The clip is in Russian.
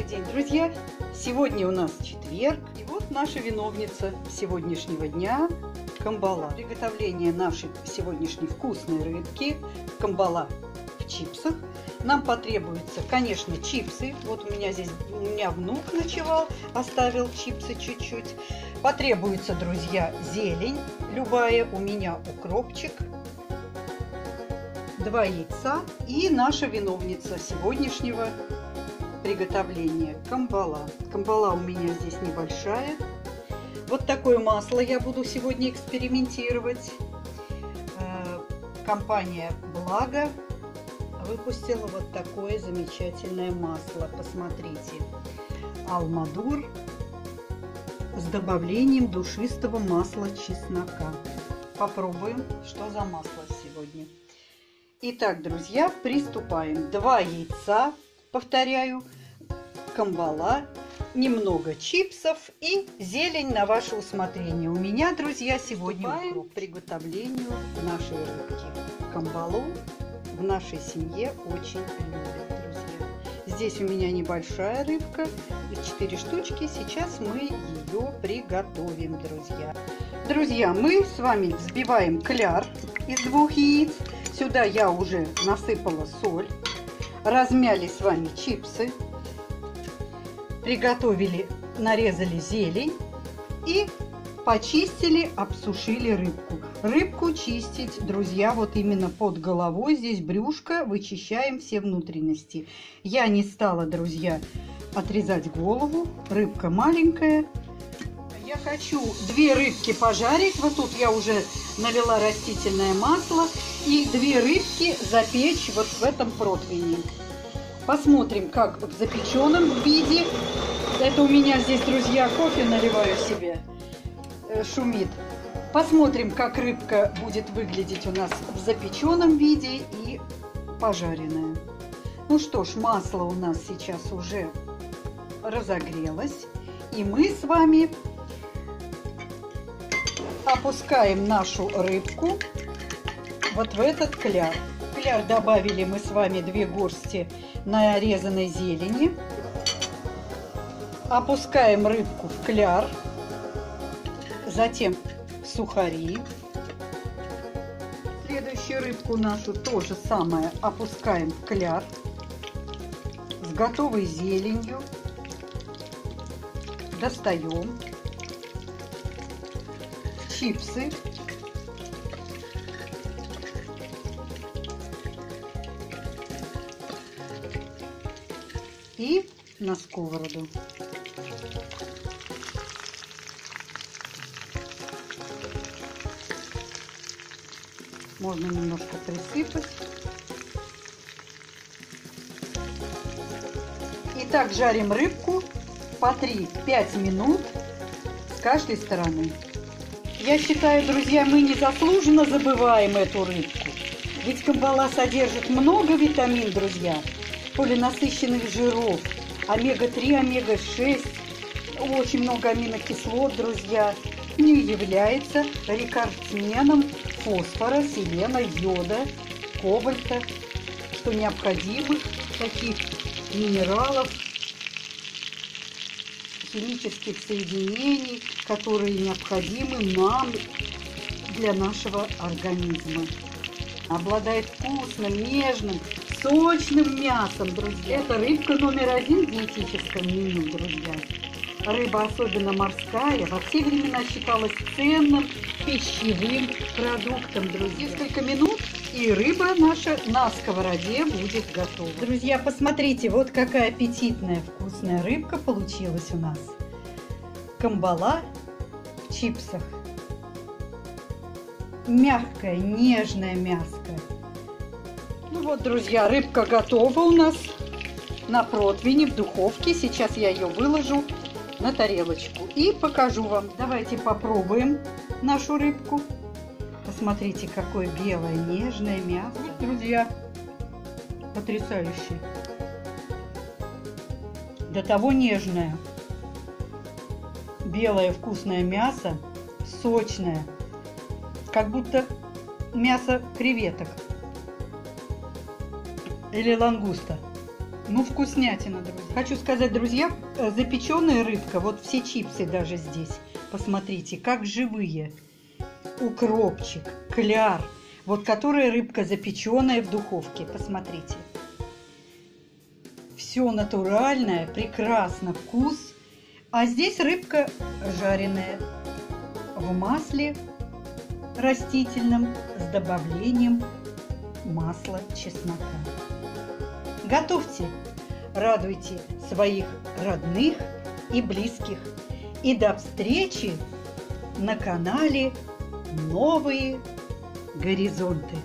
Добрый день, друзья! Сегодня у нас четверг, и вот наша виновница сегодняшнего дня – камбала. Приготовление нашей сегодняшней вкусной рыбки – камбала в чипсах. Нам потребуются, конечно, чипсы. Вот у меня здесь, у меня внук ночевал, оставил чипсы чуть-чуть. Потребуется, друзья, зелень любая, у меня укропчик, два яйца и наша виновница сегодняшнего приготовления камбала. Камбала у меня здесь небольшая. Вот такое масло я буду сегодня экспериментировать. Э, компания Благо выпустила вот такое замечательное масло. Посмотрите. Алмадур с добавлением душистого масла чеснока. Попробуем, что за масло сегодня. Итак, друзья, приступаем. Два яйца, повторяю, камбала, немного чипсов и зелень на ваше усмотрение. У меня, друзья, сегодня к приготовлению нашей рыбки. Камбалу в нашей семье очень любят, друзья. Здесь у меня небольшая рыбка, 4 штучки. Сейчас мы ее приготовим, друзья. Друзья, мы с вами взбиваем кляр из двух яиц. Сюда я уже насыпала соль. Размяли с вами чипсы. Приготовили, нарезали зелень. И почистили, обсушили рыбку. Рыбку чистить, друзья, вот именно под головой. Здесь брюшко, вычищаем все внутренности. Я не стала, друзья, отрезать голову. Рыбка маленькая. Я хочу две рыбки пожарить. Вот тут я уже налила растительное масло. И две рыбки запечь вот в этом противне. Посмотрим, как в запеченном виде. Это у меня здесь, друзья, кофе наливаю себе. Э, шумит. Посмотрим, как рыбка будет выглядеть у нас в запеченном виде и пожаренная. Ну что ж, масло у нас сейчас уже разогрелось. И мы с вами опускаем нашу рыбку вот в этот кляр. В кляр добавили мы с вами две горсти нарезанной зелени. Опускаем рыбку в кляр. Затем сухари. Следующую рыбку нашу то же самое опускаем в кляр с готовой зеленью. Достаем чипсы. И на сковороду. Можно немножко присыпать. Итак, жарим рыбку по 3-5 минут с каждой стороны. Я считаю, друзья, мы незаслуженно забываем эту рыбку. Ведь камбала содержит много витамин, друзья, полинасыщенных жиров, омега-3, омега-6, очень много аминокислот, друзья. Не является рекордсменом фосфора, селена, йода, кобальта, что необходимых таких минералов, химических соединений, которые необходимы нам для нашего организма. Обладает вкусным, нежным, сочным мясом, друзья. Это рыбка номер один в диетическом меню, друзья. Рыба, особенно морская, во все времена считалась ценным пищевым продуктом, друзья. Несколько минут, и рыба наша на сковороде будет готова. Друзья, посмотрите, вот какая аппетитная вкусная рыбка получилась у нас. Камбала в чипсах. Мягкое, нежное мяско. Ну вот, друзья, рыбка готова у нас на противне в духовке. Сейчас я ее выложу на тарелочку и покажу вам. Давайте попробуем нашу рыбку. Посмотрите, какое белое, нежное мясо. Друзья, потрясающе. До того нежное. Белое вкусное мясо, сочное. Как будто мясо креветок. Или лангуста. Ну, вкуснятина, друзья. Хочу сказать, друзья, э, запеченная рыбка, вот все чипсы даже здесь, посмотрите, как живые. Укропчик, кляр, вот которая рыбка запеченная в духовке, посмотрите. Все натуральное, прекрасно, вкус. А здесь рыбка жареная в масле растительном с добавлением масла чеснока. Готовьте, радуйте своих родных и близких. И до встречи на канале «Новые горизонты».